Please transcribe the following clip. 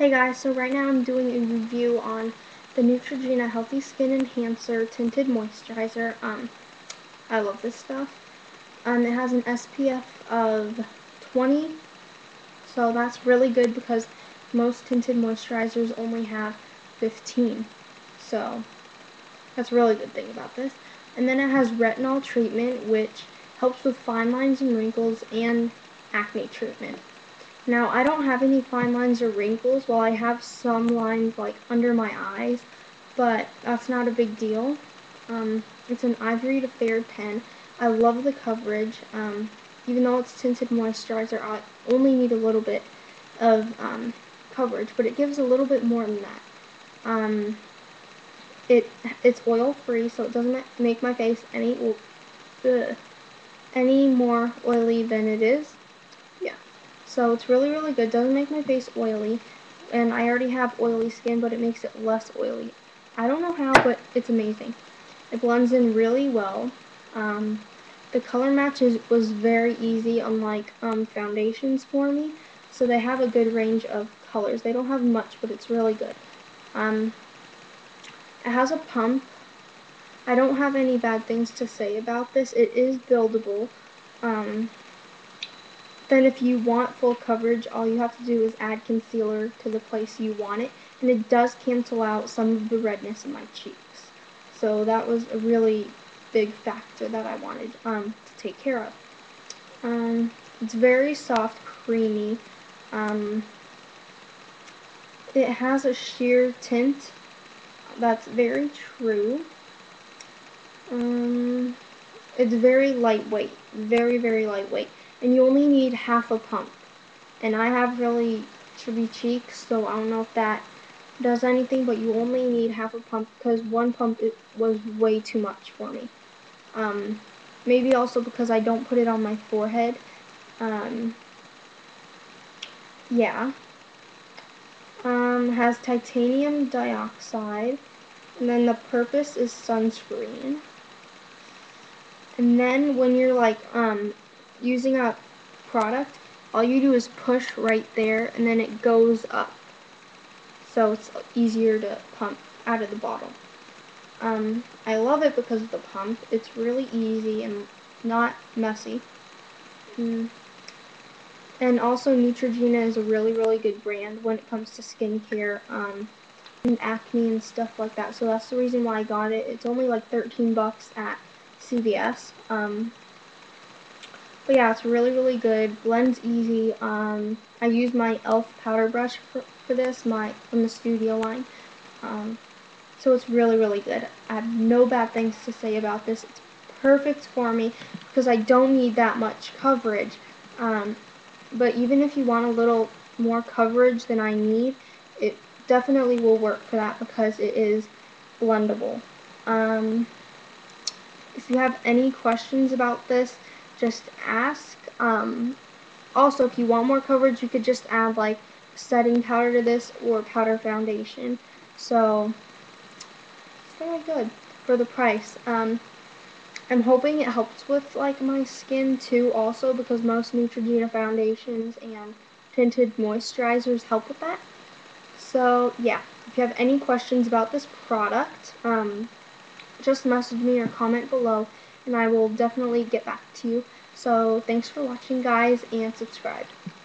Hey guys, so right now I'm doing a review on the Neutrogena Healthy Skin Enhancer Tinted Moisturizer. Um, I love this stuff. Um, it has an SPF of 20, so that's really good because most tinted moisturizers only have 15. So, that's a really good thing about this. And then it has retinol treatment, which helps with fine lines and wrinkles and acne treatment. Now, I don't have any fine lines or wrinkles. while I have some lines, like, under my eyes, but that's not a big deal. Um, it's an Ivory to Fair pen. I love the coverage. Um, even though it's tinted moisturizer, I only need a little bit of um, coverage, but it gives a little bit more than that. Um, it It's oil-free, so it doesn't make my face any, ugh, any more oily than it is. So it's really, really good. Doesn't make my face oily. And I already have oily skin, but it makes it less oily. I don't know how, but it's amazing. It blends in really well. Um, the color match is, was very easy, unlike um, foundations for me. So they have a good range of colors. They don't have much, but it's really good. Um, it has a pump. I don't have any bad things to say about this. It is buildable. Um, then if you want full coverage, all you have to do is add concealer to the place you want it, and it does cancel out some of the redness in my cheeks. So that was a really big factor that I wanted um, to take care of. Um, it's very soft, creamy. Um, it has a sheer tint. That's very true. Um, it's very lightweight. Very, very lightweight and you only need half a pump. And I have really chubby cheeks, so I don't know if that does anything, but you only need half a pump because one pump it was way too much for me. Um, maybe also because I don't put it on my forehead. Um, yeah. Um, has titanium dioxide, and then the purpose is sunscreen. And then when you're like um, using a product, all you do is push right there and then it goes up. So it's easier to pump out of the bottle. Um, I love it because of the pump. It's really easy and not messy. Mm. And also Neutrogena is a really, really good brand when it comes to skincare um, and acne and stuff like that. So that's the reason why I got it. It's only like 13 bucks at CVS. Um, but yeah, it's really, really good. Blends easy. Um, I use my e.l.f. powder brush for, for this, my from the studio line. Um, so it's really, really good. I have no bad things to say about this. It's perfect for me because I don't need that much coverage. Um, but even if you want a little more coverage than I need, it definitely will work for that because it is blendable. Um, if you have any questions about this, just ask. Um, also, if you want more coverage, you could just add like setting powder to this or powder foundation. So, it's very good for the price. Um, I'm hoping it helps with like my skin too also because most Neutrogena foundations and tinted moisturizers help with that. So yeah, if you have any questions about this product, um, just message me or comment below and I will definitely get back to you. So thanks for watching guys and subscribe.